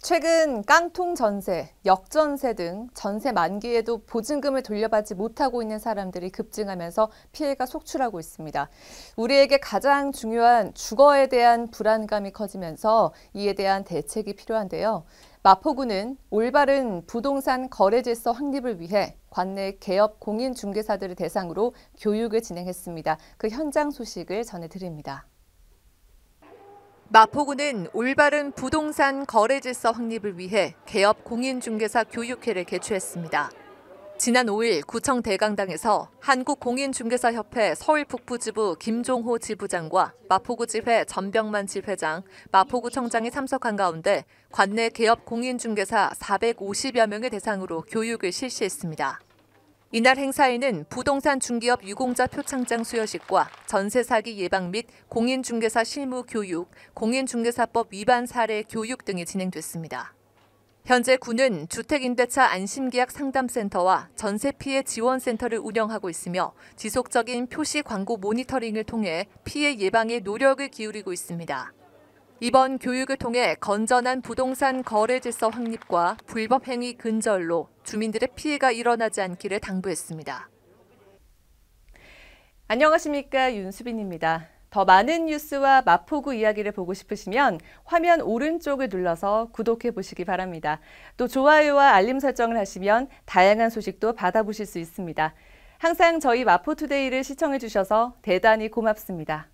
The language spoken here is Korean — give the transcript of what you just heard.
최근 깡통 전세, 역전세 등 전세 만기에도 보증금을 돌려받지 못하고 있는 사람들이 급증하면서 피해가 속출하고 있습니다. 우리에게 가장 중요한 주거에 대한 불안감이 커지면서 이에 대한 대책이 필요한데요. 마포구는 올바른 부동산 거래 질서 확립을 위해 관내 개업 공인 중개사들을 대상으로 교육을 진행했습니다. 그 현장 소식을 전해드립니다. 마포구는 올바른 부동산 거래 질서 확립을 위해 개업 공인중개사 교육회를 개최했습니다. 지난 5일 구청 대강당에서 한국공인중개사협회 서울북부지부 김종호 지부장과 마포구 지회 전병만 지회장, 마포구청장이 참석한 가운데 관내 개업 공인중개사 450여 명의 대상으로 교육을 실시했습니다. 이날 행사에는 부동산 중개업 유공자 표창장 수여식과 전세 사기 예방 및 공인중개사 실무 교육, 공인중개사법 위반 사례 교육 등이 진행됐습니다. 현재 구는 주택임대차 안심계약 상담센터와 전세 피해 지원센터를 운영하고 있으며 지속적인 표시 광고 모니터링을 통해 피해 예방에 노력을 기울이고 있습니다. 이번 교육을 통해 건전한 부동산 거래 질서 확립과 불법 행위 근절로 주민들의 피해가 일어나지 않기를 당부했습니다. 안녕하십니까 윤수빈입니다. 더 많은 뉴스와 마포구 이야기를 보고 싶으시면 화면 오른쪽을 눌러서 구독해 보시기 바랍니다. 또 좋아요와 알림 설정을 하시면 다양한 소식도 받아보실 수 있습니다. 항상 저희 마포투데이를 시청해 주셔서 대단히 고맙습니다.